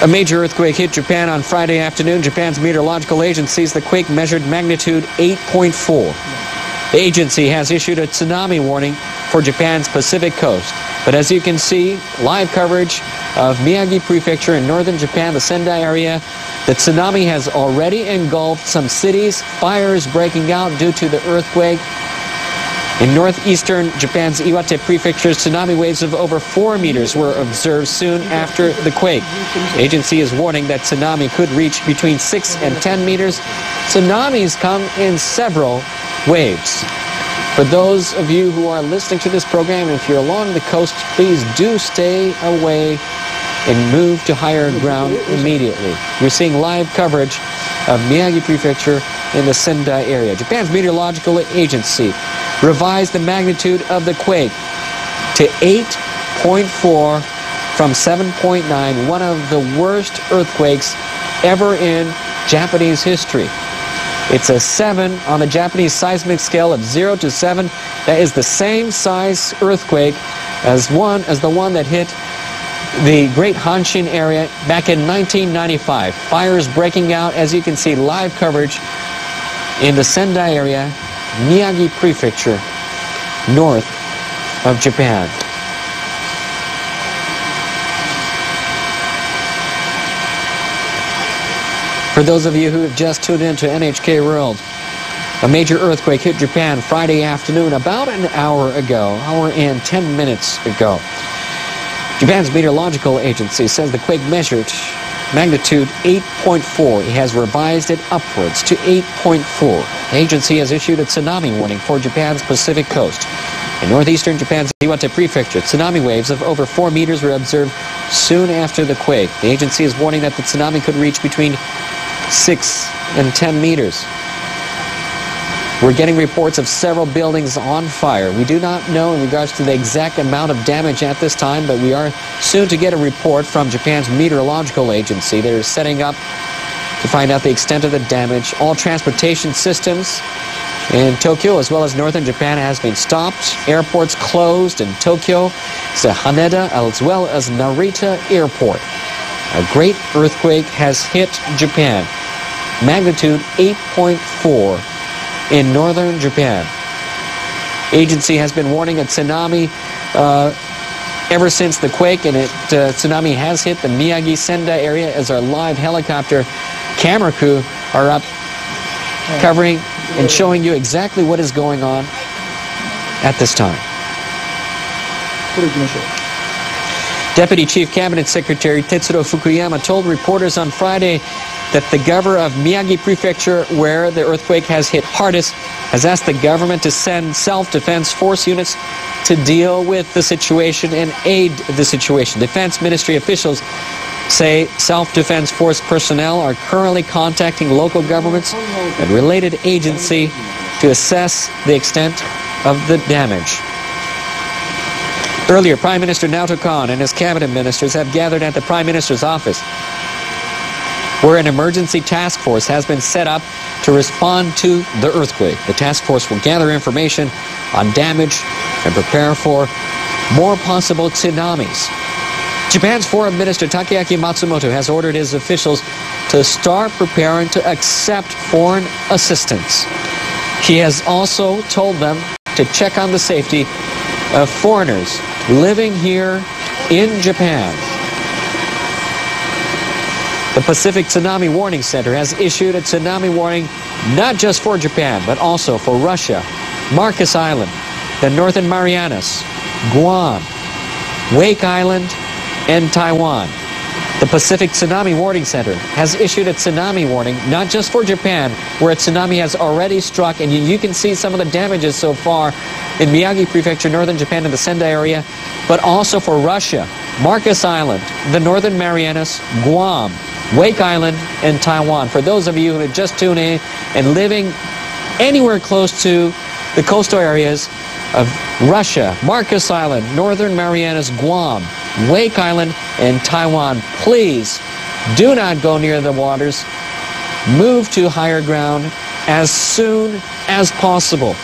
A major earthquake hit Japan on Friday afternoon. Japan's meteorological agency says the quake measured magnitude 8.4. The agency has issued a tsunami warning for Japan's Pacific coast. But as you can see, live coverage of Miyagi Prefecture in northern Japan, the Sendai area, the tsunami has already engulfed some cities, fires breaking out due to the earthquake. In northeastern Japan's Iwate Prefecture, tsunami waves of over 4 meters were observed soon after the quake. The agency is warning that tsunami could reach between 6 and 10 meters. Tsunamis come in several waves. For those of you who are listening to this program, if you're along the coast, please do stay away and move to higher ground immediately. We're seeing live coverage of Miyagi Prefecture in the Sendai area. Japan's meteorological agency revised the magnitude of the quake to 8.4 from 7.9, one of the worst earthquakes ever in Japanese history. It's a 7 on the Japanese seismic scale of 0 to 7. That is the same size earthquake as one as the one that hit the Great Hanshin area back in 1995. Fires breaking out, as you can see, live coverage in the Sendai area, Miyagi Prefecture, north of Japan. For those of you who have just tuned in to NHK World, a major earthquake hit Japan Friday afternoon about an hour ago, hour and 10 minutes ago. Japan's meteorological agency says the quake measured magnitude 8.4. It has revised it upwards to 8.4. The agency has issued a tsunami warning for Japan's Pacific coast. In northeastern Japan's Iwate Prefecture, tsunami waves of over 4 meters were observed soon after the quake. The agency is warning that the tsunami could reach between 6 and 10 meters. We're getting reports of several buildings on fire. We do not know in regards to the exact amount of damage at this time, but we are soon to get a report from Japan's meteorological agency. They're setting up to find out the extent of the damage. All transportation systems in Tokyo as well as northern Japan has been stopped. Airports closed in Tokyo, so Haneda as well as Narita Airport. A great earthquake has hit Japan. Magnitude 8.4 in northern Japan. Agency has been warning a tsunami uh, ever since the quake, and it uh, tsunami has hit the Miyagi Sendai area as our live helicopter camera crew are up covering and showing you exactly what is going on at this time. Deputy Chief Cabinet Secretary Tetsuro Fukuyama told reporters on Friday that the governor of Miyagi Prefecture, where the earthquake has hit hardest, has asked the government to send self-defense force units to deal with the situation and aid the situation. Defense Ministry officials say self-defense force personnel are currently contacting local governments and related agency to assess the extent of the damage. Earlier, Prime Minister Naoto Kan and his cabinet ministers have gathered at the Prime Minister's office where an emergency task force has been set up to respond to the earthquake. The task force will gather information on damage and prepare for more possible tsunamis. Japan's Foreign Minister Takeaki Matsumoto has ordered his officials to start preparing to accept foreign assistance. He has also told them to check on the safety of foreigners living here in Japan. The Pacific Tsunami Warning Center has issued a tsunami warning not just for Japan, but also for Russia, Marcus Island, the Northern Marianas, Guam, Wake Island, and Taiwan. The Pacific Tsunami Warning Center has issued a tsunami warning not just for Japan, where a tsunami has already struck, and you can see some of the damages so far in Miyagi Prefecture, northern Japan, and the Sendai area, but also for Russia, Marcus Island, the Northern Marianas, Guam, Wake Island, and Taiwan. For those of you who have just tuned in and living anywhere close to the coastal areas of Russia, Marcus Island, Northern Marianas, Guam, Wake Island, and Taiwan, please do not go near the waters. Move to higher ground as soon as possible.